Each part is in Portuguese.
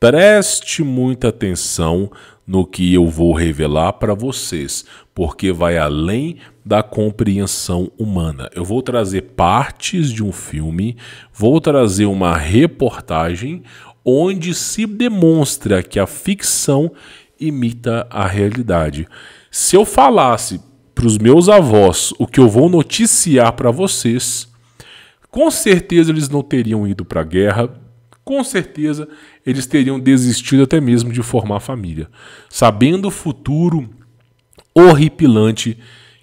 Preste muita atenção no que eu vou revelar para vocês, porque vai além da compreensão humana. Eu vou trazer partes de um filme, vou trazer uma reportagem onde se demonstra que a ficção imita a realidade. Se eu falasse para os meus avós o que eu vou noticiar para vocês, com certeza eles não teriam ido para a guerra, com certeza eles teriam desistido até mesmo de formar família, sabendo o futuro horripilante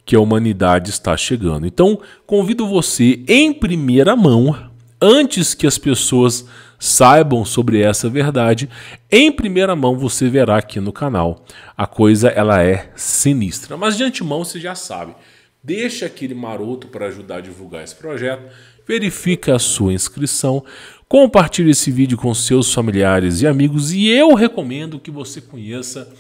que a humanidade está chegando. Então, convido você em primeira mão, antes que as pessoas saibam sobre essa verdade, em primeira mão você verá aqui no canal. A coisa ela é sinistra, mas de antemão você já sabe. Deixa aquele maroto para ajudar a divulgar esse projeto, verifica a sua inscrição, Compartilhe esse vídeo com seus familiares e amigos e eu recomendo que você conheça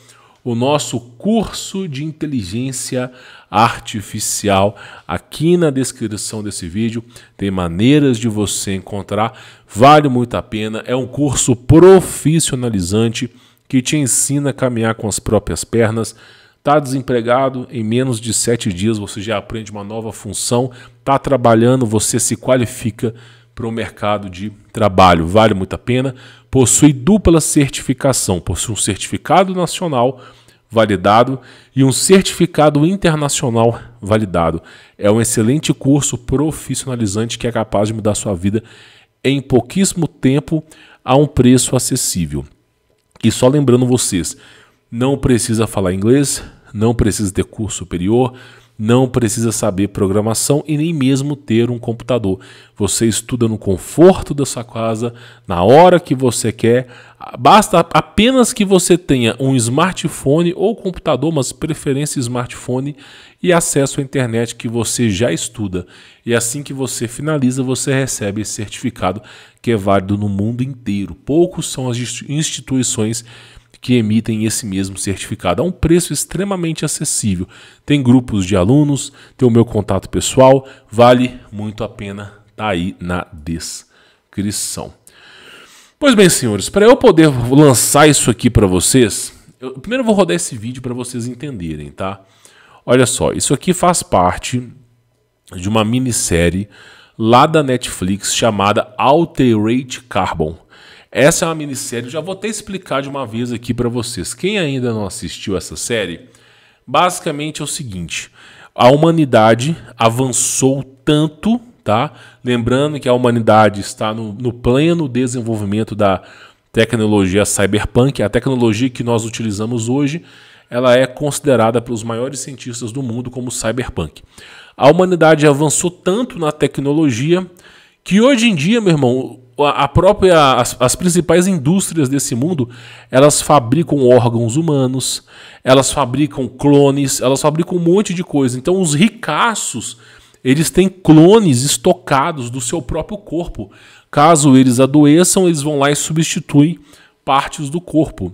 o nosso curso de inteligência artificial. Aqui na descrição desse vídeo tem maneiras de você encontrar, vale muito a pena. É um curso profissionalizante que te ensina a caminhar com as próprias pernas. Está desempregado, em menos de sete dias você já aprende uma nova função. Está trabalhando, você se qualifica para o mercado de trabalho. Vale muito a pena. Possui dupla certificação, possui um certificado nacional validado e um certificado internacional validado. É um excelente curso profissionalizante que é capaz de mudar sua vida em pouquíssimo tempo a um preço acessível. E só lembrando vocês, não precisa falar inglês, não precisa ter curso superior, não precisa saber programação e nem mesmo ter um computador. Você estuda no conforto da sua casa, na hora que você quer. Basta apenas que você tenha um smartphone ou computador, mas preferência smartphone e acesso à internet que você já estuda. E assim que você finaliza, você recebe esse certificado que é válido no mundo inteiro. Poucos são as instituições que emitem esse mesmo certificado a um preço extremamente acessível. Tem grupos de alunos, tem o meu contato pessoal, vale muito a pena, tá aí na descrição. Pois bem, senhores, para eu poder lançar isso aqui para vocês, eu primeiro vou rodar esse vídeo para vocês entenderem, tá? Olha só, isso aqui faz parte de uma minissérie lá da Netflix chamada Alterate Carbon. Essa é uma minissérie, já vou até explicar de uma vez aqui para vocês. Quem ainda não assistiu essa série, basicamente é o seguinte: a humanidade avançou tanto, tá? Lembrando que a humanidade está no, no pleno desenvolvimento da tecnologia cyberpunk, a tecnologia que nós utilizamos hoje, ela é considerada pelos maiores cientistas do mundo como cyberpunk. A humanidade avançou tanto na tecnologia que hoje em dia, meu irmão, a própria as, as, principais indústrias desse mundo elas fabricam órgãos humanos elas fabricam clones elas fabricam um monte de coisa. Então os ricaços eles têm clones estocados do seu próprio corpo. Caso eles adoeçam eles vão lá e substituem partes do corpo.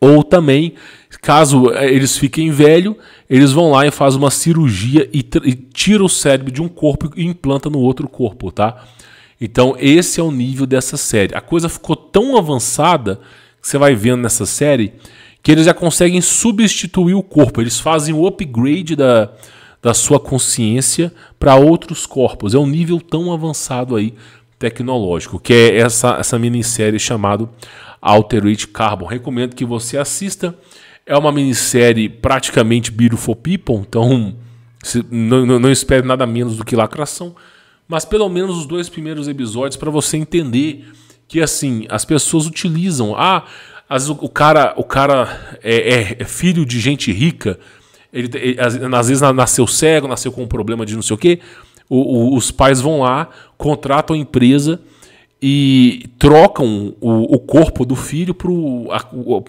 Ou também caso eh, eles fiquem velho eles vão lá e fazem uma cirurgia e, e tira o cérebro de um corpo e implanta no outro corpo tá então, esse é o nível dessa série. A coisa ficou tão avançada que você vai vendo nessa série que eles já conseguem substituir o corpo. Eles fazem o upgrade da, da sua consciência para outros corpos. É um nível tão avançado aí tecnológico, que é essa, essa minissérie chamada Alterate Carbon. Recomendo que você assista. É uma minissérie praticamente Beautiful People, então não, não, não espere nada menos do que lacração mas pelo menos os dois primeiros episódios para você entender que assim as pessoas utilizam. Ah as, o cara o cara é, é, é filho de gente rica ele, ele, às vezes nasceu cego nasceu com um problema de não sei o que o, o, os pais vão lá contratam a empresa e trocam o, o corpo do filho pro a,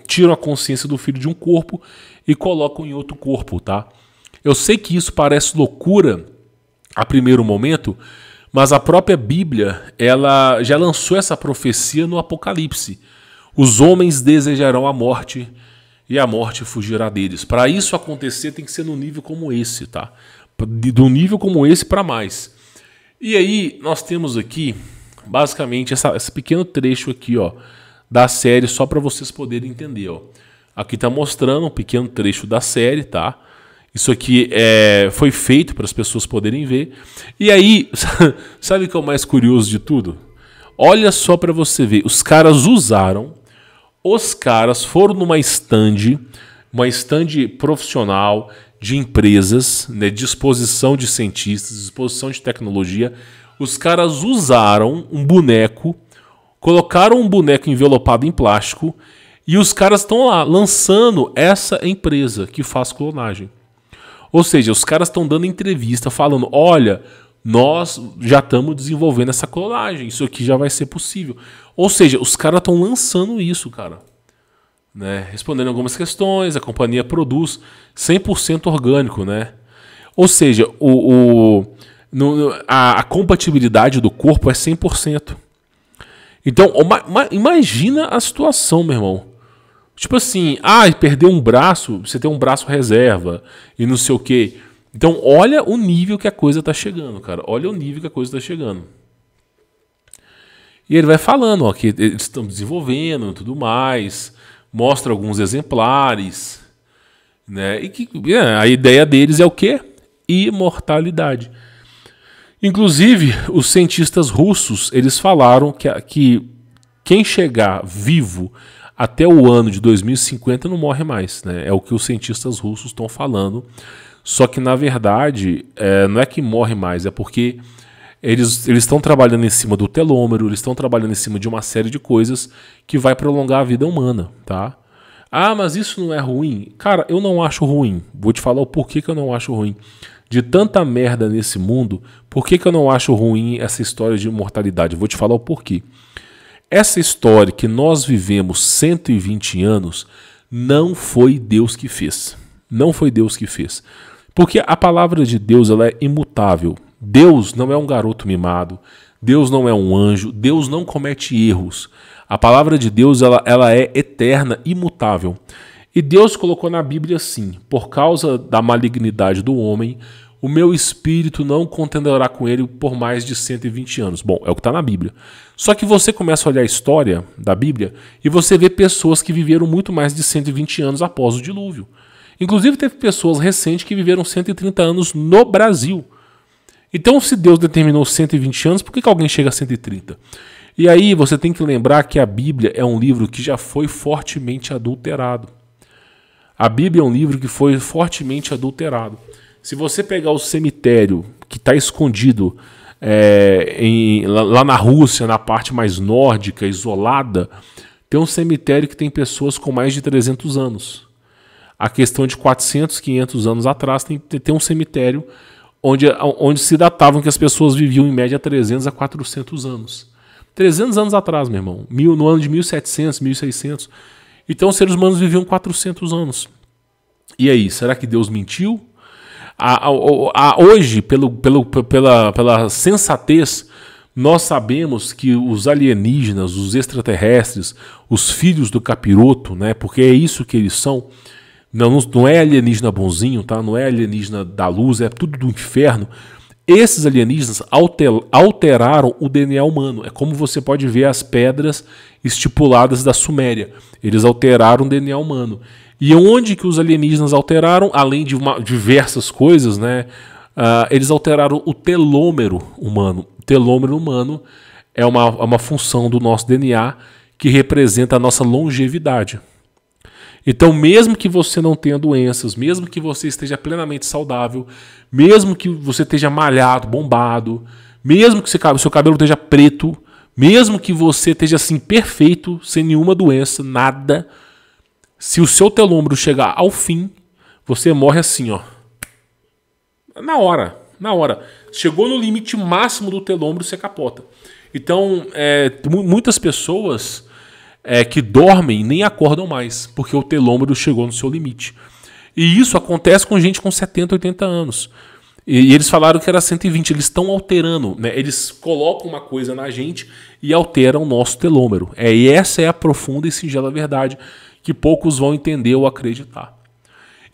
tiram a consciência do filho de um corpo e colocam em outro corpo tá? Eu sei que isso parece loucura a primeiro momento mas a própria Bíblia, ela já lançou essa profecia no Apocalipse. Os homens desejarão a morte e a morte fugirá deles. Para isso acontecer tem que ser num nível como esse, tá? Do nível como esse para mais. E aí nós temos aqui basicamente essa, esse pequeno trecho aqui, ó, da série só para vocês poderem entender. Ó. Aqui está mostrando um pequeno trecho da série, tá? Isso aqui é, foi feito para as pessoas poderem ver. E aí, sabe o que é o mais curioso de tudo? Olha só para você ver. Os caras usaram, os caras foram numa stand, uma stand profissional de empresas, né, de exposição de cientistas, exposição de tecnologia. Os caras usaram um boneco, colocaram um boneco envelopado em plástico e os caras estão lá lançando essa empresa que faz clonagem. Ou seja, os caras estão dando entrevista falando: olha, nós já estamos desenvolvendo essa clonagem, isso aqui já vai ser possível. Ou seja, os caras estão lançando isso, cara. Né? Respondendo algumas questões, a companhia produz 100% orgânico, né? Ou seja, o, o no, a, a, compatibilidade do corpo é 100%. Então, uma, uma, imagina a situação, meu irmão. Tipo assim, ah, perdeu um braço, você tem um braço reserva e não sei o quê. Então, olha o nível que a coisa está chegando, cara. Olha o nível que a coisa está chegando. E ele vai falando, ó, que eles estão desenvolvendo e tudo mais, mostra alguns exemplares, né? E que é, a ideia deles é o quê? Imortalidade. Inclusive, os cientistas russos, eles falaram que, que quem chegar vivo até o ano de 2050 não morre mais. Né? É o que os cientistas russos estão falando. Só que, na verdade, é, não é que morre mais, é porque eles estão trabalhando em cima do telômero, eles estão trabalhando em cima de uma série de coisas que vai prolongar a vida humana, tá? Ah, mas isso não é ruim? Cara, eu não acho ruim. Vou te falar o porquê que eu não acho ruim. De tanta merda nesse mundo, por que, que eu não acho ruim essa história de imortalidade? Vou te falar o porquê. Essa história que nós vivemos 120 anos não foi Deus que fez. Não foi Deus que fez. Porque a palavra de Deus ela é imutável. Deus não é um garoto mimado. Deus não é um anjo. Deus não comete erros. A palavra de Deus ela, ela é eterna, imutável. E Deus colocou na Bíblia assim: por causa da malignidade do homem, o meu espírito não contenderá com ele por mais de 120 anos. Bom, é o que está na Bíblia. Só que você começa a olhar a história da Bíblia e você vê pessoas que viveram muito mais de 120 anos após o dilúvio. Inclusive, teve pessoas recentes que viveram 130 anos no Brasil. Então, se Deus determinou 120 anos, por que, que alguém chega a 130? E aí você tem que lembrar que a Bíblia é um livro que já foi fortemente adulterado. A Bíblia é um livro que foi fortemente adulterado. Se você pegar o cemitério que está escondido é, em, lá na Rússia, na parte mais nórdica, isolada, tem um cemitério que tem pessoas com mais de 300 anos. A questão de 400, 500 anos atrás tem, tem um cemitério onde, onde se datavam que as pessoas viviam em média 300 a 400 anos. 300 anos atrás, meu irmão, mil, no ano de 1700, 1600. Então os seres humanos viviam 400 anos. E aí, será que Deus mentiu? A, a, a, hoje, pelo, pelo, pela, pela sensatez, nós sabemos que os alienígenas, os extraterrestres, os filhos do capiroto, né, porque é isso que eles são, não, não é alienígena bonzinho, tá? não é alienígena da luz, é tudo do inferno. Esses alienígenas alteraram o DNA humano. É como você pode ver as pedras estipuladas da Suméria. Eles alteraram o DNA humano. E onde que os alienígenas alteraram, além de uma, diversas coisas, né? Uh, eles alteraram o telômero humano. O telômero humano é uma, é uma função do nosso DNA que representa a nossa longevidade. Então, mesmo que você não tenha doenças, mesmo que você esteja plenamente saudável, mesmo que você esteja malhado, bombado, mesmo que o seu cabelo esteja preto, mesmo que você esteja assim perfeito, sem nenhuma doença, nada, se o seu telômero chegar ao fim, você morre assim, ó. Na hora, na hora. Chegou no limite máximo do telômero, você capota. Então, é, muitas pessoas é, que dormem nem acordam mais, porque o telômero chegou no seu limite. E isso acontece com gente com 70, 80 anos. E, eles falaram que era 120, eles estão alterando, né? Eles colocam uma coisa na gente e alteram o nosso telômero. É, e essa é a profunda e singela verdade que poucos vão entender ou acreditar.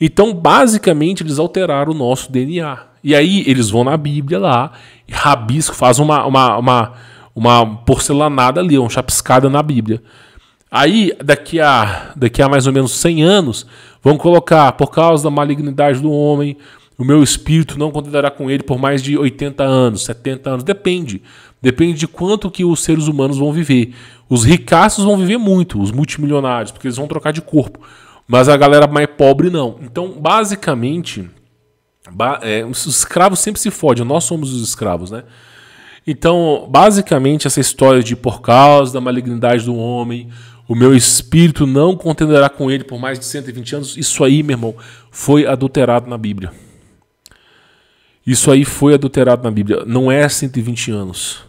Então, basicamente, eles alteraram o nosso DNA. E aí eles vão na Bíblia lá, rabisco, faz uma, uma, uma, uma porcelanada ali, uma chapiscada na Bíblia. Aí, daqui a, daqui a mais ou menos 100 anos, vão colocar, por causa da malignidade do homem, o meu espírito não contenderá com ele por mais de 80 anos, 70 anos, depende. Depende de quanto que os seres humanos vão viver. Os ricaços vão viver muito, os multimilionários, porque eles vão trocar de corpo. Mas a galera mais pobre não. Então, basicamente, é, os escravos sempre se fodem, nós somos os escravos, né? Então, basicamente, essa história de por causa da malignidade do homem, o meu espírito não contenderá com ele por mais de 120 anos, isso aí, meu irmão, foi adulterado na Bíblia. Isso aí foi adulterado na Bíblia, não é 120 anos.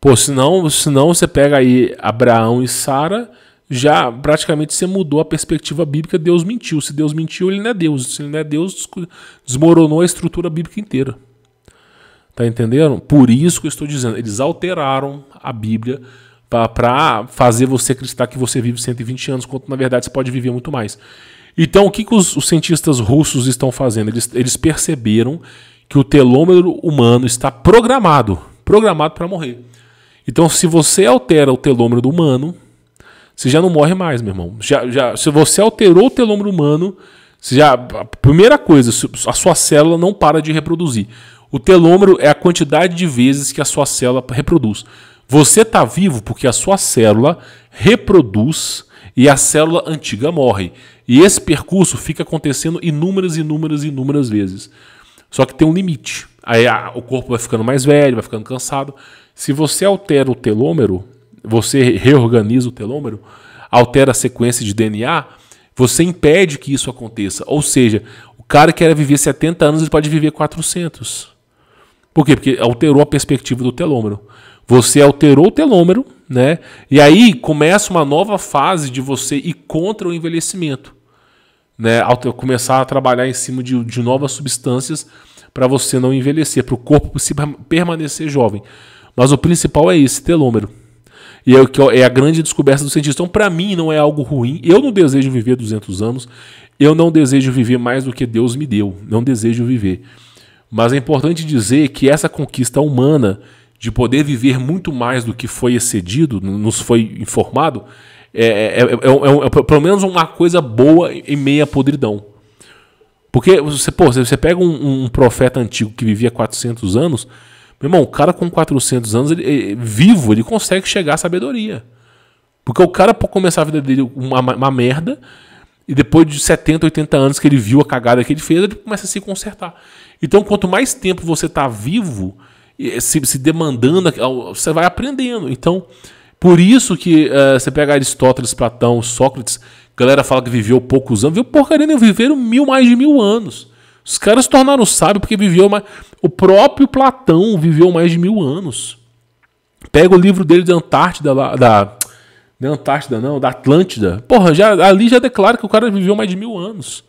Pô, senão, senão você pega aí Abraão e Sara, já praticamente você mudou a perspectiva bíblica, Deus mentiu. Se Deus mentiu, ele não é Deus. Se ele não é Deus, desmoronou a estrutura bíblica inteira. Tá entendendo? Por isso que eu estou dizendo, eles alteraram a Bíblia para fazer você acreditar que você vive 120 anos, quando na verdade você pode viver muito mais. Então, o que, que os, os cientistas russos estão fazendo? Eles, eles perceberam que o telômero humano está programado programado para morrer. Então, se você altera o telômero do humano, você já não morre mais, meu irmão. Já, já, se você alterou o telômero humano, já, a primeira coisa, a sua célula não para de reproduzir. O telômero é a quantidade de vezes que a sua célula reproduz. Você está vivo porque a sua célula reproduz e a célula antiga morre. E esse percurso fica acontecendo inúmeras, inúmeras, inúmeras vezes. Só que tem um limite. Aí a, o corpo vai ficando mais velho, vai ficando cansado. Se você altera o telômero, você reorganiza o telômero, altera a sequência de DNA, você impede que isso aconteça. Ou seja, o cara que era viver 70 anos, ele pode viver 400. Por quê? Porque alterou a perspectiva do telômero. Você alterou o telômero, né? E aí começa uma nova fase de você ir contra o envelhecimento. Né? Começar a trabalhar em cima de, de novas substâncias para você não envelhecer, para o corpo permanecer jovem. Mas o principal é esse, telômero. E é, o que é a grande descoberta do cientista. Então, para mim, não é algo ruim. Eu não desejo viver 200 anos. Eu não desejo viver mais do que Deus me deu. Não desejo viver. Mas é importante dizer que essa conquista humana de poder viver muito mais do que foi excedido, nos foi informado, é, é, é, é pelo menos uma coisa boa em meia podridão. Porque você, pô, você pega um, um profeta antigo que vivia 400 anos, meu irmão, o cara com 400 anos, ele, ele, vivo, ele consegue chegar à sabedoria. Porque o cara, para começar a vida dele uma, uma merda, e depois de 70, 80 anos que ele viu a cagada que ele fez, ele começa a se consertar. Então, quanto mais tempo você está vivo, se, se demandando, você vai aprendendo. Então, por isso que uh, você pega Aristóteles, Platão, Sócrates, galera fala que viveu poucos anos, viu porcaria, nem viveram mil, mais de mil anos. Os caras se tornaram sábios porque viveu mais. O próprio Platão viveu mais de mil anos. Pega o livro dele de Antártida lá, da. É Antártida, não, da Atlântida. Porra, já, ali já declara que o cara viveu mais de mil anos.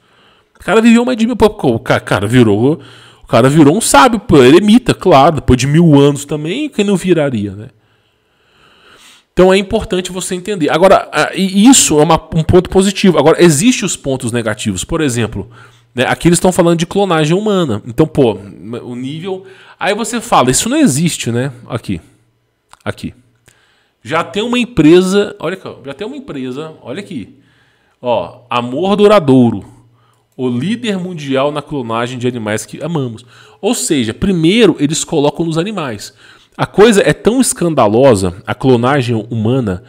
O cara viveu mais de mil. O cara, virou. O cara virou um sábio, eremita, claro. Depois de mil anos também, quem não viraria, né? Então é importante você entender. Agora, isso é uma, um ponto positivo. Agora, existem os pontos negativos. Por exemplo, né? Aqui eles estão falando de clonagem humana. Então, pô, o nível. Aí você fala, isso não existe, né? Aqui. Aqui. Já tem uma empresa. Olha aqui, já tem uma empresa. Olha aqui. Ó, Amor Duradouro. O líder mundial na clonagem de animais que amamos. Ou seja, primeiro eles colocam nos animais. A coisa é tão escandalosa, a clonagem humana,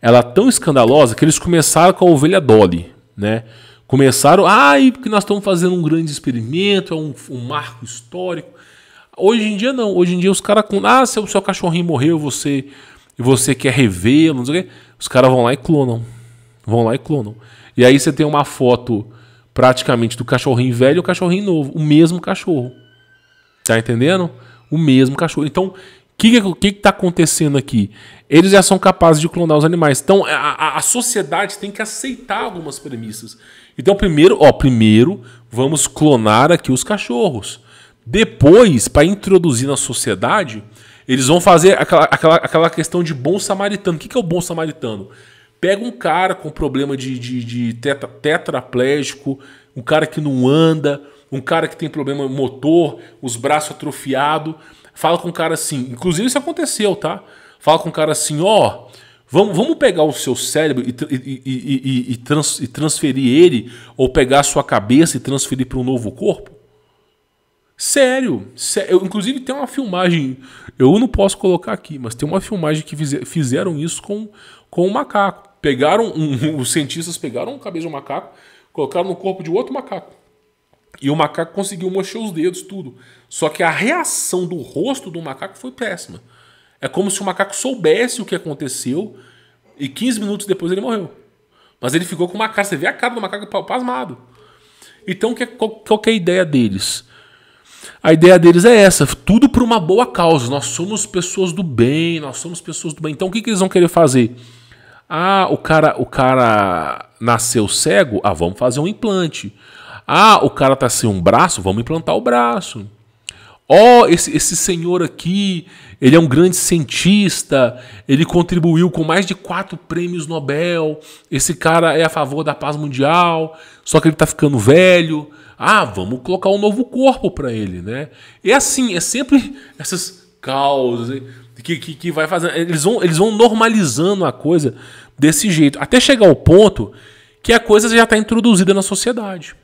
ela é tão escandalosa que eles começaram com a ovelha Dolly, né? Começaram, ai, ah, porque nós estamos fazendo um grande experimento, é um, um, marco histórico. Hoje em dia não, hoje em dia os caras com, ah, seu, seu cachorrinho morreu, você e você quer revê-lo, não sei o quê. Os caras vão lá e clonam. Vão lá e clonam. E aí você tem uma foto praticamente do cachorrinho velho e o cachorrinho novo, o mesmo cachorro. Tá entendendo? O mesmo cachorro. Então, o que, que, que tá acontecendo aqui? Eles já são capazes de clonar os animais. Então, a, a, a sociedade tem que aceitar algumas premissas. Então, primeiro, ó, primeiro vamos clonar aqui os cachorros. Depois, para introduzir na sociedade, eles vão fazer aquela, aquela, aquela questão de bom samaritano. O que, que é o bom samaritano? Pega um cara com problema de, de, de tetra, tetraplégico, um cara que não anda, um cara que tem problema motor, os braços atrofiados. Fala com o cara assim. Inclusive, isso aconteceu, tá? Fala com o cara assim: ó, Vamos, vamos pegar o seu cérebro e, e, e, e trans, transferir ele, ou pegar a sua cabeça e transferir para um novo corpo? Sério, sério. Eu, inclusive tem uma filmagem, eu não posso colocar aqui, mas tem uma filmagem que fizeram isso com, com um macaco. Pegaram, um, os cientistas pegaram a cabeça de um macaco, colocaram no corpo de outro macaco. E o macaco conseguiu mexer os dedos, tudo. Só que a reação do rosto do macaco foi péssima. É como se o macaco soubesse o que aconteceu e 15 minutos depois ele morreu. Mas ele ficou com uma cara, você vê a cara do macaco pasmado. Então, qual, qual que é a ideia deles? A ideia deles é essa, tudo por uma boa causa. Nós somos pessoas do bem, nós somos pessoas do bem. Então, o que, que eles vão querer fazer? Ah, o cara, o cara nasceu cego? Ah, vamos fazer um implante. Ah, o cara tá sem um braço? Vamos implantar o braço. Ó, oh, esse, esse senhor aqui, ele é um grande cientista, ele contribuiu com mais de quatro prêmios Nobel. Esse cara é a favor da paz mundial, só que ele tá ficando velho. Ah, vamos colocar um novo corpo para ele, né? É assim, é sempre essas causas que, que, que vai fazendo. Eles vão, eles vão normalizando a coisa desse jeito, até chegar ao ponto que a coisa já está introduzida na sociedade.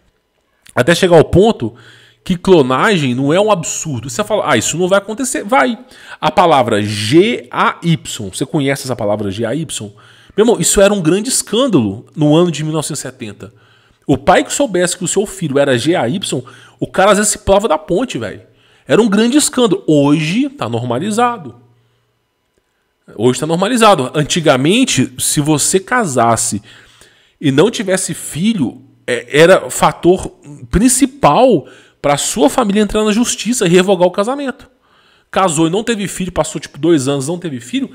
Até chegar ao ponto que clonagem não é um absurdo. Você fala, ah, isso não vai acontecer. Vai. A palavra G-A-Y, você conhece essa palavra G-A-Y? Meu irmão, isso era um grande escândalo no ano de 1970. O pai que soubesse que o seu filho era G-A-Y, o cara às vezes se pulava da ponte, velho. Era um grande escândalo. Hoje tá normalizado. Hoje está normalizado. Antigamente, se você casasse e não tivesse filho, é, era fator principal para sua família entrar na justiça e revogar o casamento. Casou e não teve filho, passou tipo dois anos, não teve filho,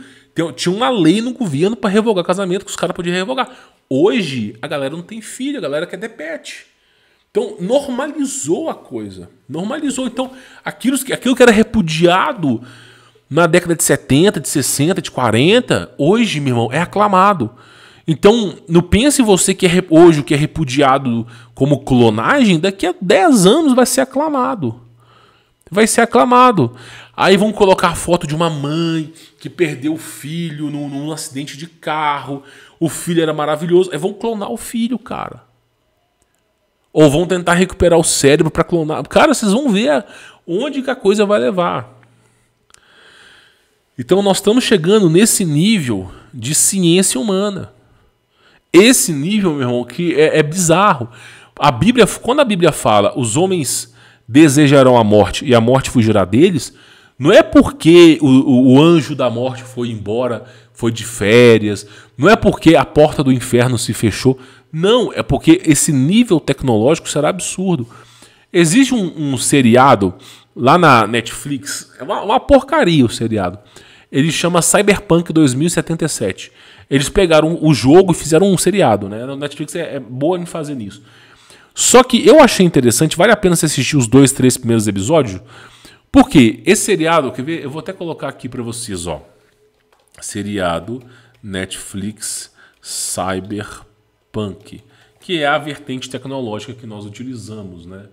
tinha uma lei no governo para revogar casamento que os caras podiam revogar. Hoje, a galera não tem filho, a galera quer depete. Então, normalizou a coisa. Normalizou. Então, aquilo, aquilo que era repudiado na década de 70, de 60, de 40, hoje, meu irmão, é aclamado. Então, não pense você que é, hoje o que é repudiado como clonagem, daqui a 10 anos vai ser aclamado. Vai ser aclamado. Aí vão colocar a foto de uma mãe que perdeu o filho num, num acidente de carro. O filho era maravilhoso. Aí vão clonar o filho, cara. Ou vão tentar recuperar o cérebro para clonar. Cara, vocês vão ver onde que a coisa vai levar. Então nós estamos chegando nesse nível de ciência humana. Esse nível, meu irmão, que é, é bizarro. A Bíblia, quando a Bíblia fala, os homens desejarão a morte e a morte fugirá deles, não é porque o, o, anjo da morte foi embora, foi de férias, não é porque a porta do inferno se fechou, não, é porque esse nível tecnológico será absurdo. Existe um, um seriado lá na Netflix, é uma, uma porcaria o seriado. Ele chama Cyberpunk 2077. Eles pegaram o jogo e fizeram um seriado, né? A Netflix é, é boa em fazer isso. Só que eu achei interessante, vale a pena você assistir os dois, três primeiros episódios, porque esse seriado, quer ver? Eu vou até colocar aqui para vocês, ó. Seriado Netflix Cyberpunk, que é a vertente tecnológica que nós utilizamos, né?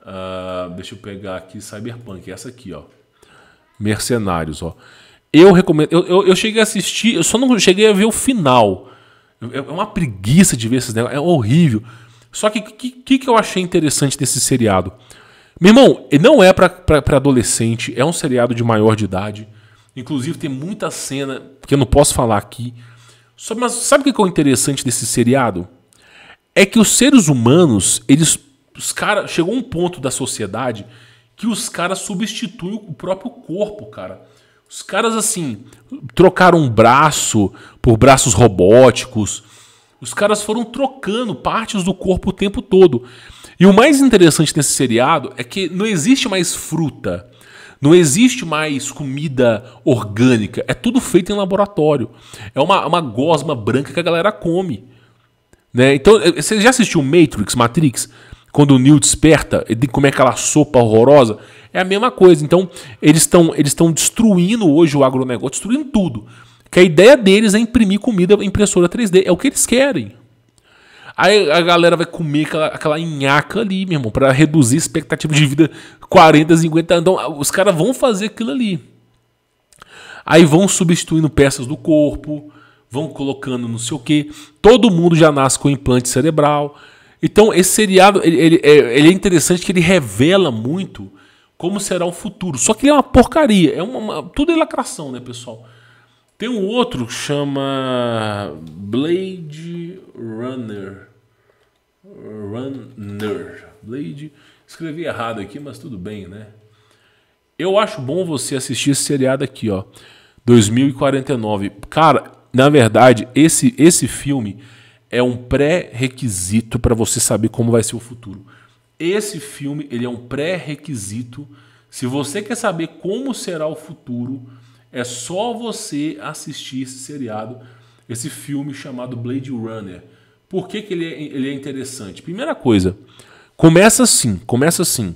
Uh, deixa eu pegar aqui Cyberpunk, essa aqui, ó. Mercenários, ó. Eu recomendo. Eu, eu, eu, cheguei a assistir, eu só não cheguei a ver o final. É uma preguiça de ver esses negócios, é horrível. Só que o que, que, que eu achei interessante desse seriado? Meu irmão, não é para adolescente, é um seriado de maior de idade. Inclusive tem muita cena que eu não posso falar aqui. Só, mas sabe o que é o interessante desse seriado? É que os seres humanos, eles. Os cara, chegou um ponto da sociedade que os caras substituem o próprio corpo, cara. Os caras, assim, trocaram um braço por braços robóticos. Os caras foram trocando partes do corpo o tempo todo. E o mais interessante desse seriado é que não existe mais fruta. Não existe mais comida orgânica. É tudo feito em laboratório. É uma, uma gosma branca que a galera come. Né? Então, eh, você já assistiu Matrix, Matrix? Quando o Neo desperta, ele comer aquela sopa horrorosa. É a mesma coisa. Então, eles estão eles destruindo hoje o agronegócio, destruindo tudo. Que a ideia deles é imprimir comida impressora 3D. É o que eles querem. Aí a galera vai comer aquela, aquela nhaca ali, meu irmão, para reduzir a expectativa de vida 40, 50 anos. Então, os caras vão fazer aquilo ali. Aí vão substituindo peças do corpo, vão colocando não sei o que. Todo mundo já nasce com implante cerebral. Então, esse seriado ele, ele, é, ele é interessante que ele revela muito como será o futuro. Só que ele é uma porcaria. É uma, uma tudo é lacração, né, pessoal? Tem um outro que chama Blade Runner. Runner. Blade. Escrevi errado aqui, mas tudo bem, né? Eu acho bom você assistir esse seriado aqui, ó. 2049. Cara, na verdade, esse, esse filme é um pré-requisito para você saber como vai ser o futuro. Esse filme ele é um pré-requisito. Se você quer saber como será o futuro, é só você assistir esse seriado, esse filme chamado Blade Runner. Por que, que ele, é, ele é interessante? Primeira coisa, começa assim, começa assim.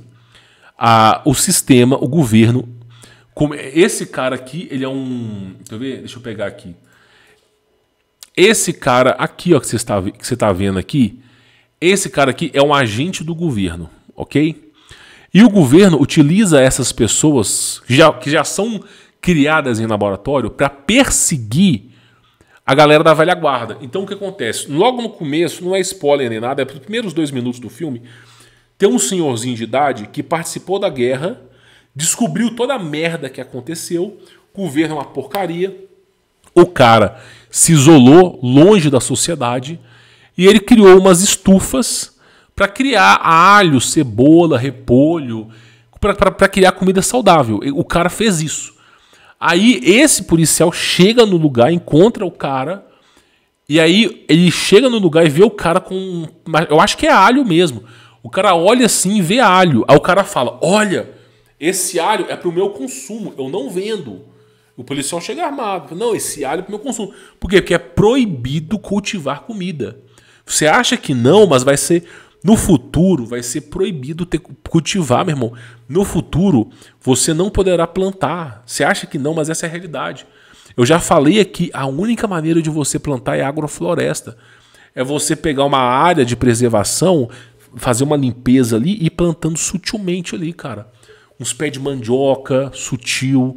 A, o sistema, o governo, esse cara aqui, ele é um, deixa eu ver, deixa eu pegar aqui. Esse cara aqui, ó, que você está, que você está vendo aqui, esse cara aqui é um agente do governo, ok? E o governo utiliza essas pessoas que já, que já são criadas em laboratório para perseguir a galera da velha guarda. Então o que acontece? Logo no começo, não é spoiler nem nada, é os primeiros dois minutos do filme, tem um senhorzinho de idade que participou da guerra, descobriu toda a merda que aconteceu, o governo é uma porcaria, o cara se isolou longe da sociedade e ele criou umas estufas para criar alho, cebola, repolho, para criar comida saudável. O cara fez isso. Aí esse policial chega no lugar, encontra o cara, e aí ele chega no lugar e vê o cara com. Eu acho que é alho mesmo. O cara olha assim e vê alho. Aí o cara fala: Olha, esse alho é para o meu consumo, eu não vendo. O policial chega armado. Não, esse alho é para o meu consumo. Por quê? Porque é proibido cultivar comida. Você acha que não, mas vai ser. No futuro, vai ser proibido ter, cultivar, meu irmão. No futuro, você não poderá plantar. Você acha que não, mas essa é a realidade. Eu já falei aqui, a única maneira de você plantar é agrofloresta. É você pegar uma área de preservação, fazer uma limpeza ali e ir plantando sutilmente ali, cara. Uns pés de mandioca, sutil.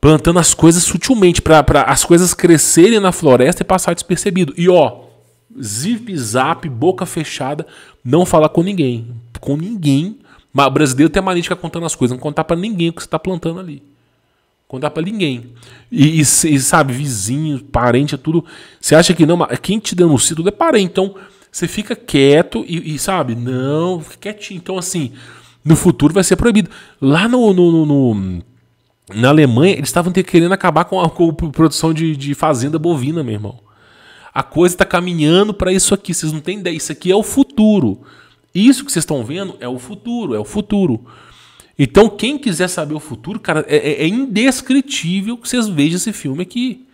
Plantando as coisas sutilmente, para as coisas crescerem na floresta e passar despercebido. E ó, zip zap, boca fechada, não falar com ninguém. Com ninguém. Mas o brasileiro tem a mania de ficar contando as coisas, não contar para ninguém o que você está plantando ali. Contar para ninguém. E, e, e, sabe, vizinho, parente, é tudo. Você acha que não, mas quem te denuncia tudo é parente. Então você fica quieto e, e sabe, não, fica quietinho. Então, assim, no futuro vai ser proibido. Lá no, no, no, no na Alemanha, eles estavam querendo acabar com a, com a produção de, de fazenda bovina, meu irmão. A coisa está caminhando para isso aqui. Vocês não têm ideia. Isso aqui é o futuro. Isso que vocês estão vendo é o futuro. É o futuro. Então, quem quiser saber o futuro, cara, é, é, é indescritível que vocês vejam esse filme aqui.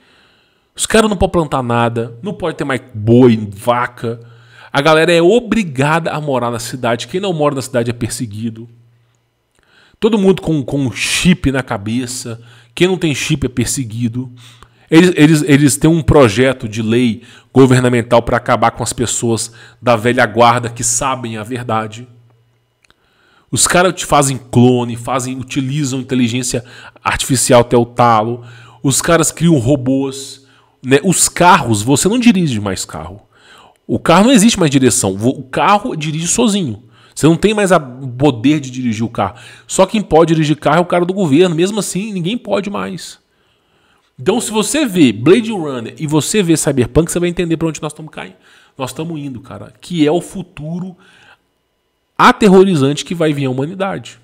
Os caras não podem plantar nada, não pode ter mais boi, vaca. A galera é obrigada a morar na cidade. Quem não mora na cidade é perseguido. Todo mundo com, com chip na cabeça. Quem não tem chip é perseguido. Eles, eles, eles têm um projeto de lei governamental para acabar com as pessoas da velha guarda que sabem a verdade. Os caras te fazem clone, fazem, utilizam inteligência artificial até o talo. Os caras criam robôs. Né? Os carros, você não dirige mais carro. O carro não existe mais direção. O carro dirige sozinho. Você não tem mais o poder de dirigir o carro. Só quem pode dirigir carro é o cara do governo. Mesmo assim, ninguém pode mais. Então, se você vê Blade Runner e você vê Cyberpunk, você vai entender para onde nós estamos caindo. Nós estamos indo, cara. Que é o futuro aterrorizante que vai vir à humanidade.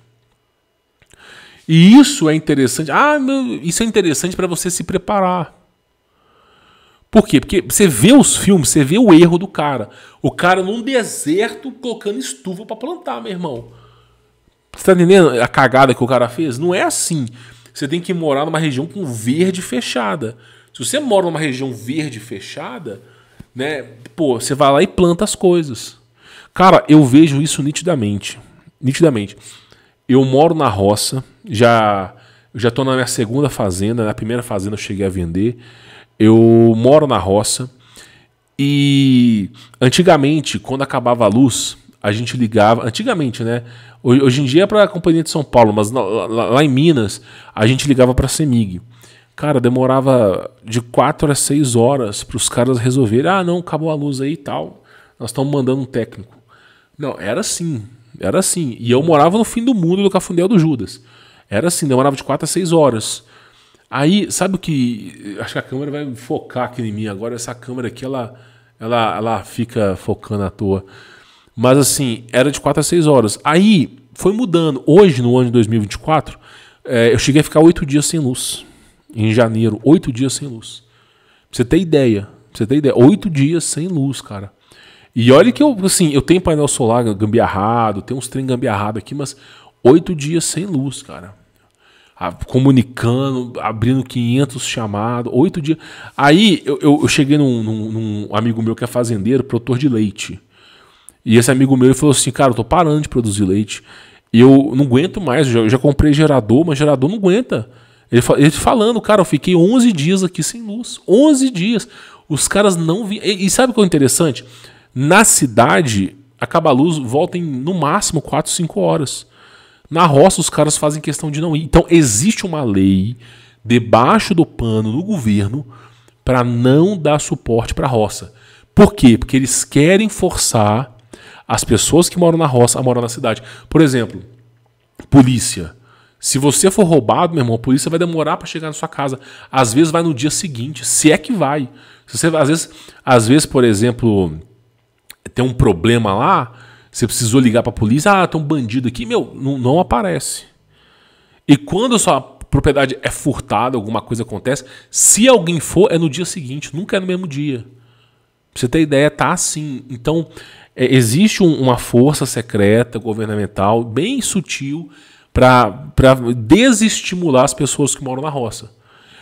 E isso é interessante. Ah, meu, isso é interessante para você se preparar. Por quê? Porque você vê os filmes, você vê o erro do cara. O cara num deserto colocando estufa para plantar, meu irmão. Você tá entendendo a cagada que o cara fez? Não é assim você tem que morar numa região com verde fechada. Se você mora numa região verde fechada, né, pô, você vai lá e planta as coisas. Cara, eu vejo isso nitidamente. Nitidamente. Eu moro na roça, já já tô na minha segunda fazenda, na primeira fazenda eu cheguei a vender. Eu moro na roça e antigamente, quando acabava a luz, a gente ligava, antigamente, né? Hoje em dia é para a Companhia de São Paulo, mas lá, em Minas a gente ligava para a CEMIG. Cara, demorava de 4 a 6 horas para os caras resolverem. Ah, não, acabou a luz aí e tal. Nós estamos mandando um técnico. Não, era assim. Era assim. E eu morava no fim do mundo do Cafundel do Judas. Era assim, demorava de 4 a 6 horas. Aí, sabe o que. Acho que a câmera vai focar aqui em mim agora. Essa câmera aqui, ela, ela, ela fica focando à toa. Mas assim, era de 4 a 6 horas. Aí foi mudando. Hoje, no ano de 2024, é, eu cheguei a ficar 8 dias sem luz. Em janeiro, 8 dias sem luz. Pra você ter ideia. Pra você ter ideia. 8 dias sem luz, cara. E olha que eu, assim, eu tenho painel solar gambiarrado, tem uns trem gambiarrado aqui, mas oito dias sem luz, cara. Comunicando, abrindo 500 chamados, oito dias. Aí eu, eu, eu cheguei num, num, num, amigo meu que é fazendeiro, produtor de leite. E esse amigo meu falou assim: Cara, eu tô parando de produzir leite. Eu não aguento mais. Eu já, já comprei gerador, mas gerador não aguenta. Ele, ele falando, cara, eu fiquei 11 dias aqui sem luz. 11 dias. Os caras não vinham. E, e sabe o que é interessante? Na cidade, acaba a luz, volta em no máximo 4, 5 horas. Na roça, os caras fazem questão de não ir. Então, existe uma lei debaixo do pano no governo para não dar suporte para a roça. Por quê? Porque eles querem forçar as pessoas que moram na roça a morar na cidade. Por exemplo, polícia. Se você for roubado, meu irmão, a polícia vai demorar para chegar na sua casa. Às vezes vai no dia seguinte, se é que vai. Se você, às vezes, às vezes, por exemplo, tem um problema lá, você precisou ligar para a polícia, ah, tem um bandido aqui, meu, não, não aparece. E quando a sua propriedade é furtada, alguma coisa acontece, se alguém for, é no dia seguinte, nunca é no mesmo dia. Pra você ter ideia, tá assim. Então, é, existe um, uma força secreta governamental bem sutil para desestimular as pessoas que moram na roça.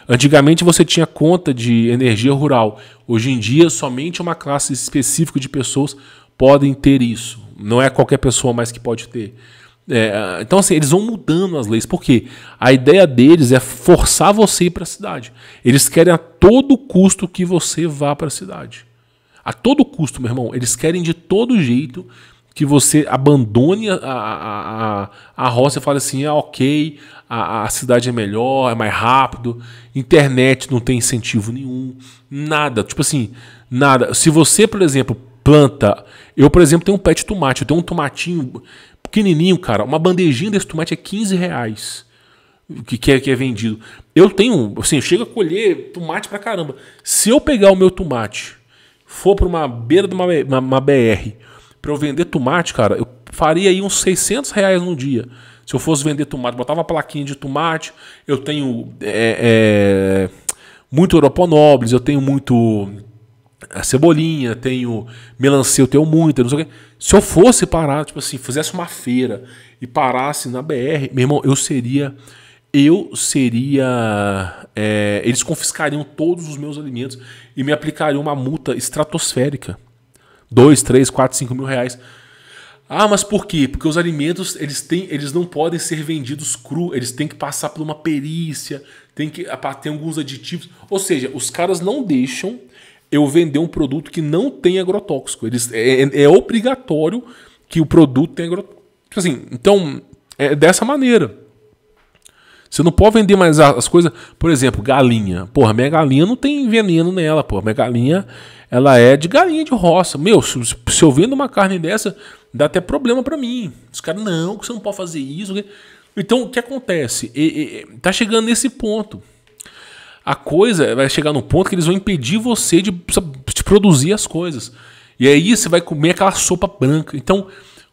Antigamente você tinha conta de energia rural. Hoje em dia, somente uma classe específica de pessoas podem ter isso. Não é qualquer pessoa mais que pode ter. É, então, assim, eles vão mudando as leis. Por quê? A ideia deles é forçar você ir para a cidade. Eles querem a todo custo que você vá para a cidade. A todo custo, meu irmão. Eles querem de todo jeito que você abandone a, a, a, a roça e fale assim: ah, ok, a, a cidade é melhor, é mais rápido, internet não tem incentivo nenhum, nada. Tipo assim, nada. Se você, por exemplo, planta. Eu, por exemplo, tenho um pé de tomate, eu tenho um tomatinho pequenininho, cara. Uma bandejinha desse tomate é 15 reais. Que, que, é, que é vendido. Eu tenho, assim, eu chego a colher tomate pra caramba. Se eu pegar o meu tomate, for pra uma beira de uma, uma, uma BR, pra eu vender tomate, cara, eu faria aí uns 600 reais no dia. Se eu fosse vender tomate, botava uma plaquinha de tomate. Eu tenho é, é, muito Europonobres, eu tenho muito é, cebolinha, tenho melancia, eu tenho muita, não sei o quê. Se eu fosse parar, tipo assim, fizesse uma feira e parasse na BR, meu irmão, eu seria. Eu seria. É, eles confiscariam todos os meus alimentos e me aplicariam uma multa estratosférica. 2, 3, 4, 5 mil reais ah, mas por quê? Porque os alimentos eles, têm, eles não podem ser vendidos cru, eles têm que passar por uma perícia, tem que ter alguns aditivos. Ou seja, os caras não deixam eu vender um produto que não tem agrotóxico. Eles, é, é, é obrigatório que o produto tenha agrotóxico. Assim, então, é dessa maneira. Você não pode vender mais as coisas. Por exemplo, galinha. Porra, minha galinha não tem veneno nela, porra. Minha galinha, ela é de galinha de roça. Meu, se, eu vendo uma carne dessa, dá até problema para mim. Os caras, não, você não pode fazer isso. Então, o que acontece? E, e, tá chegando nesse ponto. A coisa vai chegar no ponto que eles vão impedir você de, de produzir as coisas. E aí você vai comer aquela sopa branca. Então,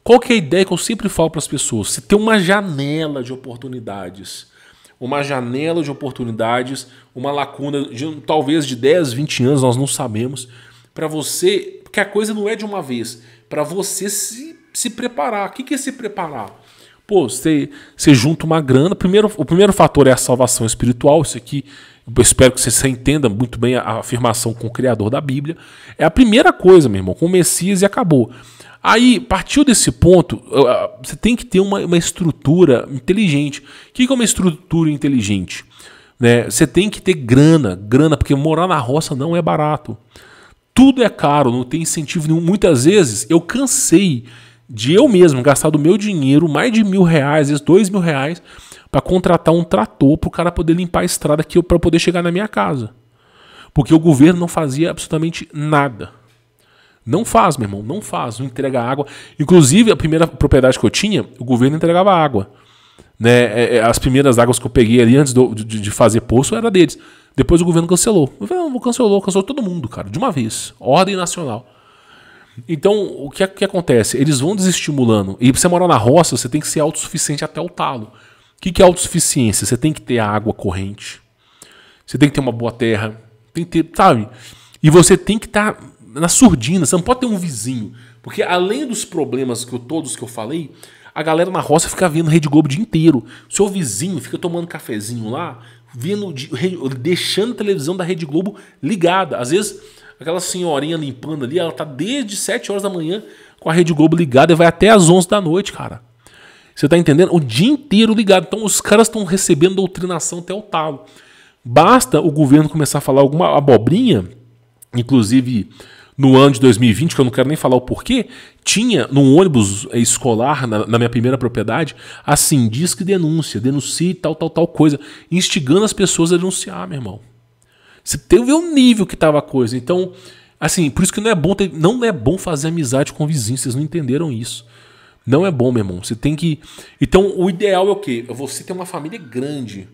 qual que é a ideia que eu sempre falo para as pessoas? Você tem uma janela de oportunidades. Uma janela de oportunidades, uma lacuna de talvez de 10, 20 anos, nós não sabemos, para você, porque a coisa não é de uma vez para você se, se preparar. O que, é se preparar? Pô, você, você junta uma grana. Primeiro, o primeiro fator é a salvação espiritual. Isso aqui, eu espero que você entenda muito bem a, afirmação com o Criador da Bíblia. É a primeira coisa, meu irmão, com o Messias e acabou. Aí, partiu desse ponto, você tem que ter uma, uma estrutura inteligente. O que é uma estrutura inteligente? Né? Você tem que ter grana, grana, porque morar na roça não é barato. Tudo é caro, não tem incentivo nenhum. Muitas vezes eu cansei de eu mesmo gastar do meu dinheiro mais de mil reais, dois mil reais, para contratar um trator para o cara poder limpar a estrada aqui para poder chegar na minha casa. Porque o governo não fazia absolutamente nada. Não faz, meu irmão, não faz, não entrega água. Inclusive, a primeira propriedade que eu tinha, o governo entregava água. Né? É, é, as primeiras águas que eu peguei ali antes do, de, de, fazer poço era deles. Depois o governo cancelou. O governo cancelou, cancelou todo mundo, cara, de uma vez. Ordem nacional. Então, o que, que acontece? Eles vão desestimulando. E pra você morar na roça, você tem que ser autossuficiente até o talo. O que, que é autossuficiência? Você tem que ter água corrente. Você tem que ter uma boa terra. Tem que ter, sabe? E você tem que estar tá na surdina. Você não pode ter um vizinho. Porque além dos problemas que eu, todos que eu falei, a galera na roça fica vendo Rede Globo o dia inteiro. Seu vizinho fica tomando cafezinho lá, vendo, deixando a televisão da Rede Globo ligada. Às vezes, aquela senhorinha limpando ali, ela tá desde 7 horas da manhã com a Rede Globo ligada e vai até às 11 da noite, cara. Você tá entendendo? O dia inteiro ligado. Então os caras estão recebendo doutrinação até o talo. Basta o governo começar a falar alguma abobrinha, inclusive no ano de 2020, que eu não quero nem falar o porquê, tinha num ônibus escolar, na, na minha primeira propriedade, assim, diz que denúncia, denuncie tal, tal, tal coisa, instigando as pessoas a denunciar, meu irmão. Você teve o nível que tava a coisa. Então, assim, por isso que não é bom ter, não é bom fazer amizade com vizinhos, vocês não entenderam isso. Não é bom, meu irmão. Você tem que. Então, o ideal é o quê? É você ter uma família grande.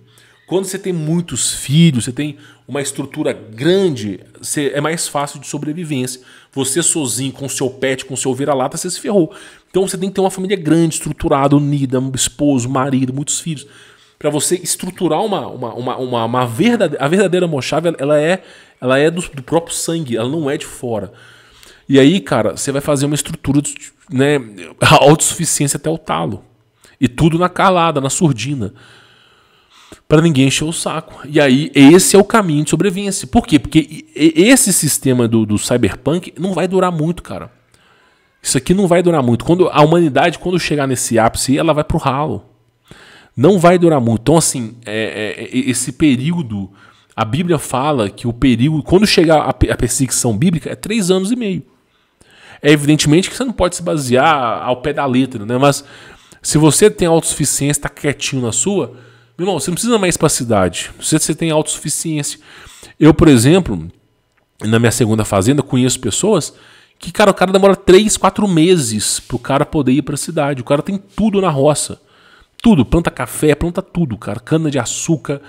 Quando você tem muitos filhos, você tem uma estrutura grande, você, é mais fácil de sobrevivência. Você sozinho, com seu pet, com seu vira-lata, você se ferrou. Então você tem que ter uma família grande, estruturada, unida, um esposo, marido, muitos filhos. Para você estruturar uma, uma, uma, uma, uma verdadeira, a verdadeira mochave, ela é, ela é do, do próprio sangue, ela não é de fora. E aí, cara, você vai fazer uma estrutura, né, autossuficiência até o talo. E tudo na calada, na surdina para ninguém encher o saco. E aí, esse é o caminho de sobrevivência. Por quê? Porque esse sistema do, do cyberpunk não vai durar muito, cara. Isso aqui não vai durar muito. Quando a humanidade, quando chegar nesse ápice, ela vai pro ralo. Não vai durar muito. Então, assim, é, é, esse período. A Bíblia fala que o período. Quando chegar a, a perseguição bíblica, é três anos e meio. É evidentemente que você não pode se basear ao pé da letra, né? Mas se você tem autossuficiência, está quietinho na sua, meu irmão, você não precisa mais para a cidade. Você, você tem autossuficiência. Eu, por exemplo, na minha segunda fazenda, conheço pessoas que, cara, o cara demora 3, 4 meses pro cara poder ir para a cidade. O cara tem tudo na roça. Tudo, planta café, planta tudo, cara. Cana de açúcar,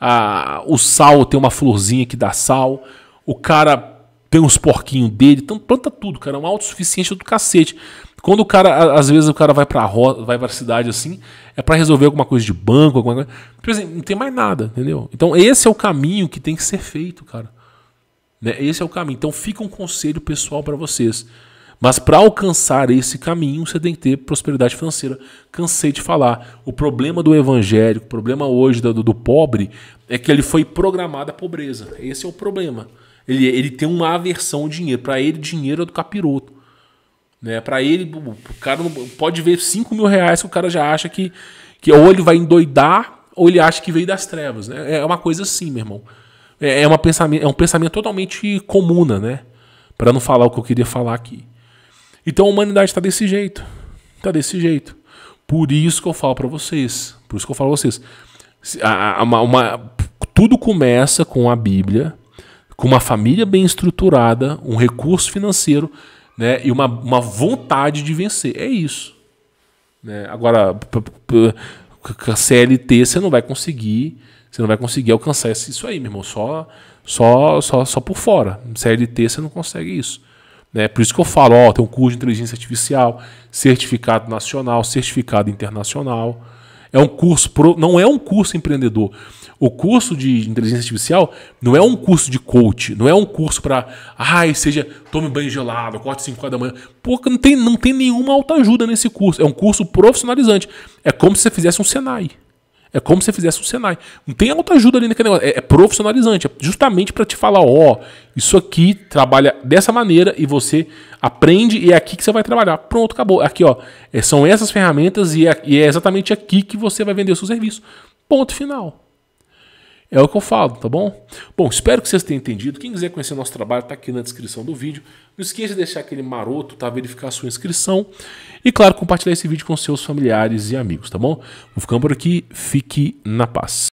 a, o sal tem uma florzinha que dá sal. O cara tem uns porquinhos dele, então planta tudo, cara. É uma autossuficiência do cacete. Quando o cara, às vezes o cara vai pra, ro vai pra cidade assim, é para resolver alguma coisa de banco, alguma coisa. Por exemplo, não tem mais nada, entendeu? Então esse é o caminho que tem que ser feito, cara. Né? Esse é o caminho. Então fica um conselho pessoal para vocês. Mas para alcançar esse caminho, você tem que ter prosperidade financeira. Cansei de falar. O problema do evangélico, o problema hoje do, do pobre, é que ele foi programado à pobreza. Esse é o problema. Ele, ele tem uma aversão ao dinheiro. Para ele, dinheiro é do capiroto. Né? Para ele, o cara pode ver 5 mil reais que o cara já acha que, que ou ele vai endoidar ou ele acha que veio das trevas. Né? É uma coisa assim, meu irmão. É, é, uma pensamento, é um pensamento totalmente comuna, né? Para não falar o que eu queria falar aqui. Então a humanidade está desse jeito. Está desse jeito. Por isso que eu falo para vocês. Por isso que eu falo para vocês. Uma, uma, tudo começa com a Bíblia, com uma família bem estruturada, um recurso financeiro né, e uma, uma vontade de vencer. É isso. Né? Agora, a CLT você não vai conseguir, você não vai conseguir alcançar isso aí, meu irmão. Só, só, só, só por fora. CLT você não consegue isso. Né? Por isso que eu falo, ó, tem um curso de inteligência artificial, certificado nacional, certificado internacional. É um curso, pro, não é um curso empreendedor. O curso de inteligência artificial não é um curso de coach, não é um curso para, ai, seja, tome banho gelado, corte 5 horas da manhã. Porque não tem, não tem nenhuma autoajuda nesse curso. É um curso profissionalizante. É como se você fizesse um Senai. É como se você fizesse um Senai. Não tem autoajuda ali naquele negócio. É, é profissionalizante. É justamente para te falar, ó, isso aqui trabalha dessa maneira e você aprende e é aqui que você vai trabalhar. Pronto, acabou. Aqui, ó. É, são essas ferramentas e é, e é exatamente aqui que você vai vender o seu serviço. Ponto final. É o que eu falo, tá bom? Bom, espero que vocês tenham entendido. Quem quiser conhecer nosso trabalho, está aqui na descrição do vídeo. Não esqueça de deixar aquele maroto, tá? Verificar a sua inscrição. E, claro, compartilhar esse vídeo com seus familiares e amigos, tá bom? Vou ficando por aqui. Fique na paz.